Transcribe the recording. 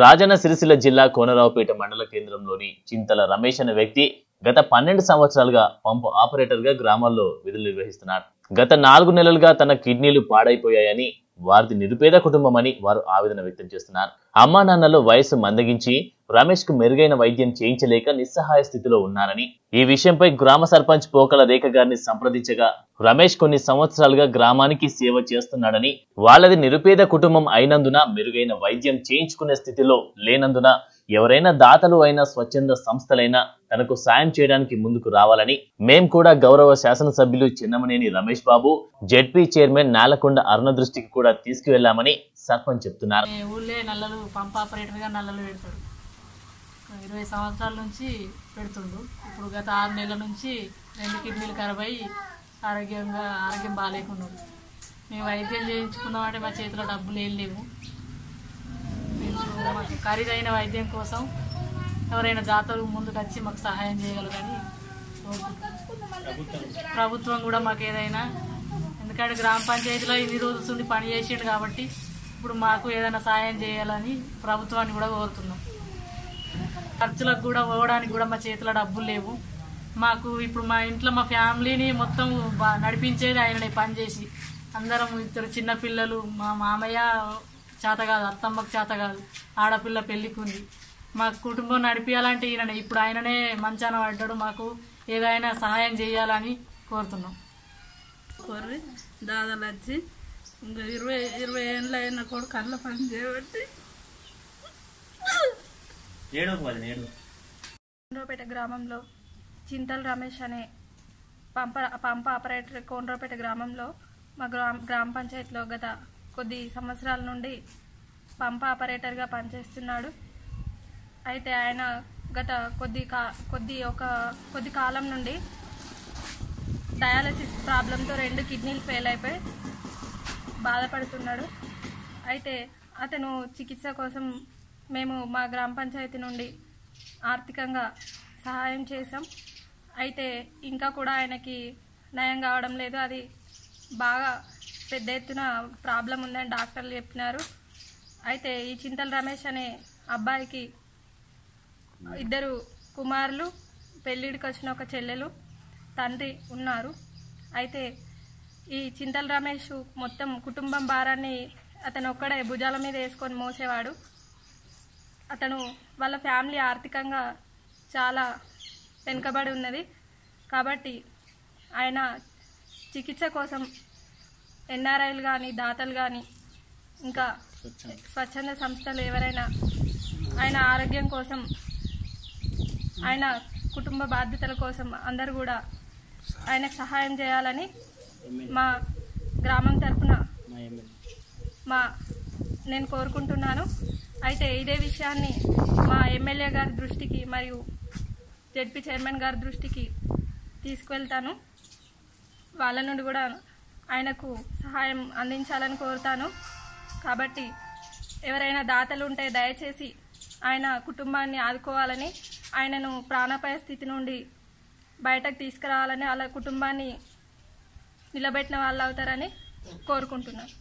రాజన్న సిరిసిల్ల జిల్లా కోనరావుపేట మండల కేంద్రంలోని చింతల రమేష్ అనే వ్యక్తి గత పన్నెండు సంవత్సరాలుగా పంపు ఆపరేటర్గా గ్రామాల్లో విధులు నిర్వహిస్తున్నారు. గత నాలుగు నెలలుగా తన కిడ్నీలు పాడైపోయాయని వారిది నిరుపేద కుటుంబం అని వారు ఆవేదన వ్యక్తం చేస్తున్నారు. అమ్మా నాన్నలో వయసు మందగించి రమేష్కు మెరుగైన వైద్యం చేయించలేక నిస్సహాయ స్థితిలో ఉన్నారని ఈ విషయంపై గ్రామ సర్పంచ్ పోకల రేఖ గారిని సంప్రదించగా రమేష్ కొన్ని సంవత్సరాలుగా గ్రామానికి సేవ చేస్తున్నాడని వాళ్ళది నిరుపేద కుటుంబం అయినందున మెరుగైన వైద్యం చేయించుకునే స్థితిలో లేనందున ఎవరైనా దాతలు అయినా స్వచ్ఛంద సంస్థలైనా తనకు సాయం చేయడానికి ముందుకు రావాలని మేం కూడా గౌరవ శాసనసభ్యులు చిన్నమనేని రమేష్ బాబు జెడ్పీ చైర్మన్ నాలకొండ అరుణ దృష్టికి కూడా తీసుకువెళ్ళామని సర్పంచ్ చెప్తున్నారు. ఊళ్ళే నల్లలు ఆపరేటర్గా నల్లలు పెడతాడు ఇరవై సంవత్సరాల నుంచి పెడుతుండు ఇప్పుడు గత ఆరు నెలల నుంచి రెండు కిడ్నీలు ఖరాబ్ అయ్యి ఆరోగ్యంగా ఆరోగ్యం బాగాలేకుండా మేము వైద్యం చేయించుకుందామంటే మా చేతిలో డబ్బులు ఏం లేవు. ఖరీదైన వైద్యం కోసం ఎవరైనా జాతరలు ముందుకు వచ్చి మాకు సహాయం చేయగలరని ప్రభుత్వం కూడా మాకు ఏదైనా ఎందుకంటే గ్రామ పంచాయతీలో ఇన్ని రోజుల నుండి పని చేసిండు కాబట్టి ఇప్పుడు మాకు ఏదైనా సహాయం చేయాలని ప్రభుత్వాన్ని కూడా కోరుతున్నాం. ఖర్చులకు కూడా పోవడానికి కూడా మా చేతిలో డబ్బులు లేవు. మాకు ఇప్పుడు మా ఇంట్లో మా ఫ్యామిలీని మొత్తం నడిపించేది ఆయననే పని చేసి అందరం ఇద్దరు చిన్నపిల్లలు మా మామయ్య చేత కాదు అత్తమ్మకు చేత కాదు ఆడపిల్ల పెళ్ళికి ఉంది మా కుటుంబం నడిపించాలంటే ఈయననే. ఇప్పుడు ఆయననే మంచాన పడ్డాడు. మాకు ఏదైనా సహాయం చేయాలని కోరుతున్నాం. కొర్రి దాదాలు వచ్చి ఇంకా ఇరవై ఇరవై ఏళ్ళు అయిన కూడా కళ్ళ పని చేయబట్టి కోనరావుపేట గ్రామంలో చింతల్ రమేష్ అనే పంప పంప ఆపరేటర్ కోనరావుపేట గ్రామంలో మా గ్రామ గ్రామ పంచాయతీలో గత కొద్ది సంవత్సరాల నుండి పంప ఆపరేటర్గా పనిచేస్తున్నాడు. అయితే ఆయన గత కొద్ది కా కొద్ది ఒక కొద్ది కాలం నుండి డయాలసిస్ ప్రాబ్లంతో రెండు కిడ్నీలు ఫెయిల్ అయిపోయి బాధపడుతున్నాడు. అయితే అతను చికిత్స కోసం మేము మా గ్రామ పంచాయతీ నుండి ఆర్థికంగా సహాయం చేసాం అయితే ఇంకా కూడా ఆయనకి నయం కావడం లేదు. అది బాగా పెద్ద ఎత్తున ప్రాబ్లం ఉందని డాక్టర్లు చెప్పినారు. అయితే ఈ చింతల రమేష్ అనే అబ్బాయికి ఇద్దరు కుమారులు పెళ్ళిడికి వచ్చిన ఒక చెల్లెలు తండ్రి ఉన్నారు. అయితే ఈ చింతల రమేష్ మొత్తం కుటుంబం భారాన్ని అతను ఒక్కడే భుజాల మీద వేసుకొని మోసేవాడు. అతను వాళ్ళ ఫ్యామిలీ ఆర్థికంగా చాలా వెనుకబడి ఉన్నది. కాబట్టి ఆయన చికిత్స కోసం ఎన్ఆర్ఐలు కానీ దాతలు కానీ ఇంకా స్వచ్ఛంద సంస్థలు ఎవరైనా ఆయన ఆరోగ్యం కోసం ఆయన కుటుంబ బాధ్యతల కోసం అందరూ కూడా ఆయనకు సహాయం చేయాలని మా గ్రామం తరఫున మా నేను కోరుకుంటున్నాను. అయితే ఇదే విషయాన్ని మా ఎమ్మెల్యే గారి దృష్టికి మరియు జడ్పీ చైర్మన్ గారి దృష్టికి తీసుకువెళ్తాను. వాళ్ళ నుండి కూడా ఆయనకు సహాయం అందించాలని కోరుతాను. కాబట్టి ఎవరైనా దాతలు ఉంటే దయచేసి ఆయన కుటుంబాన్ని ఆదుకోవాలని ఆయనను ప్రాణాపాయ స్థితి నుండి బయటకు తీసుకురావాలని వాళ్ళ కుటుంబాన్ని నిలబెట్టిన వాళ్ళు అవుతారని కోరుకుంటున్నాను.